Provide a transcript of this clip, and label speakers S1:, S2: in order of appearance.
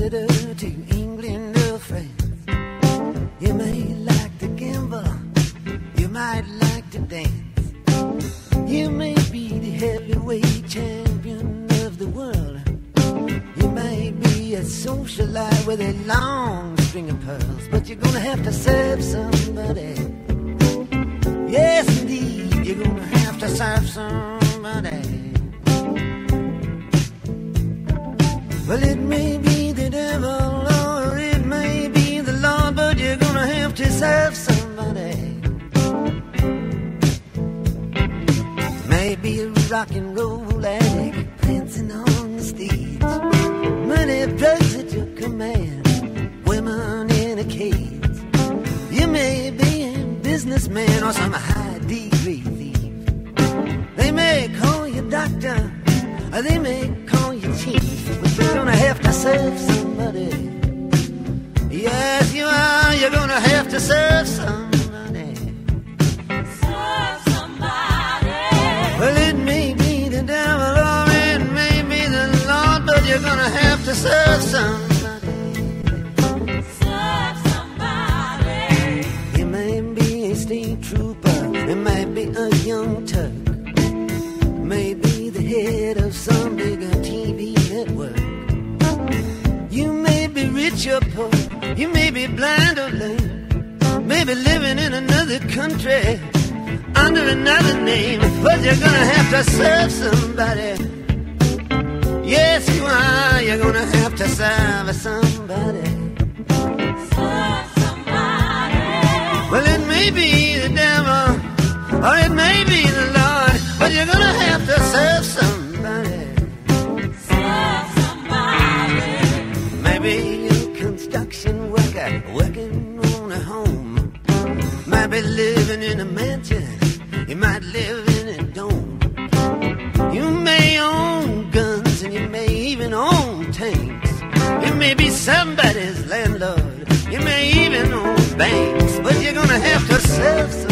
S1: ambassador to England or France. You may like to gamble, you might like to dance. You may be the heavyweight champion of the world. You may be a socialite with a long string of pearls, but you're gonna have to serve somebody. Yes, indeed, you're gonna have to serve somebody. Well, it may be the devil or it may be the Lord, but you're gonna have to serve somebody. Maybe a rock and roll addict prancing on the stage. Money, drugs at your command, women in a cage. You may be a businessman or some high degree thief. They may call you doctor, or they may call you chief, but you're gonna have to serve somebody. Yes, you are. You're gonna have to serve somebody.
S2: Serve somebody.
S1: Well, it may be the devil or it may be the Lord, but you're gonna have to serve somebody.
S2: Serve somebody.
S1: You may be a state trooper, it might be a young Turk, maybe the head or poor, you may be blind or lame, maybe living in another country under another name, but you're gonna have to serve somebody. Yes, you are. You're gonna have to serve somebody.
S2: Serve somebody.
S1: Well, it may be the devil, or it may be the worker working on a home. Might be living in a mansion, you might live in a dome. You may own guns and you may even own tanks. You may be somebody's landlord, you may even own banks, but you're gonna have to serve somebody.